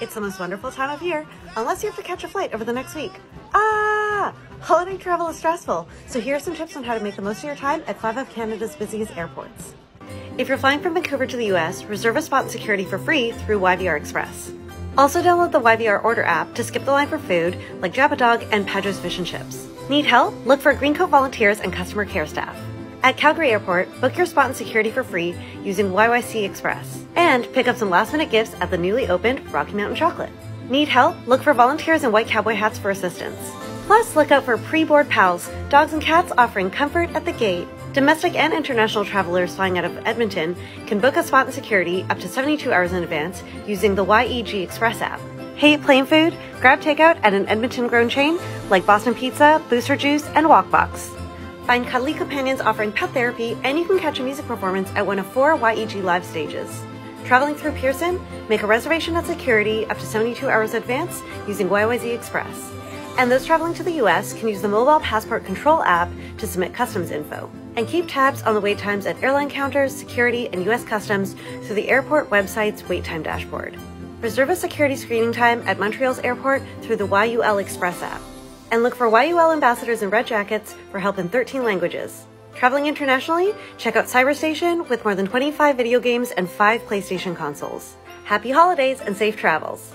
It's the most wonderful time of year, unless you have to catch a flight over the next week. Ah! Holiday travel is stressful, so here are some tips on how to make the most of your time at five of Canada's busiest airports. If you're flying from Vancouver to the US, reserve a spot in security for free through YVR Express. Also download the YVR Order app to skip the line for food, like Japadog and Pajo's Fish and Chips. Need help? Look for Green Coat volunteers and customer care staff. At Calgary Airport, book your spot in security for free using YYC Express. And pick up some last minute gifts at the newly opened Rocky Mountain Chocolate. Need help? Look for volunteers in white cowboy hats for assistance. Plus, look out for pre board pals, dogs and cats offering comfort at the gate. Domestic and international travelers flying out of Edmonton can book a spot in security up to 72 hours in advance using the YEG Express app. Hate plain food? Grab takeout at an Edmonton grown chain like Boston Pizza, Booster Juice, and Wok Box. Find cuddly companions offering pet therapy, and you can catch a music performance at one of four YEG live stages. Traveling through Pearson? Make a reservation at security up to 72 hours advance using YYZ Express. And those traveling to the US can use the Mobile Passport Control app to submit customs info. And keep tabs on the wait times at airline counters, security, and US Customs through the airport website's wait time dashboard. Reserve a security screening time at Montreal's airport through the YUL Express app. And look for YUL ambassadors in red jackets for help in 13 languages. Traveling internationally? Check out Cyberstation with more than 25 video games and 5 PlayStation consoles. Happy holidays and safe travels!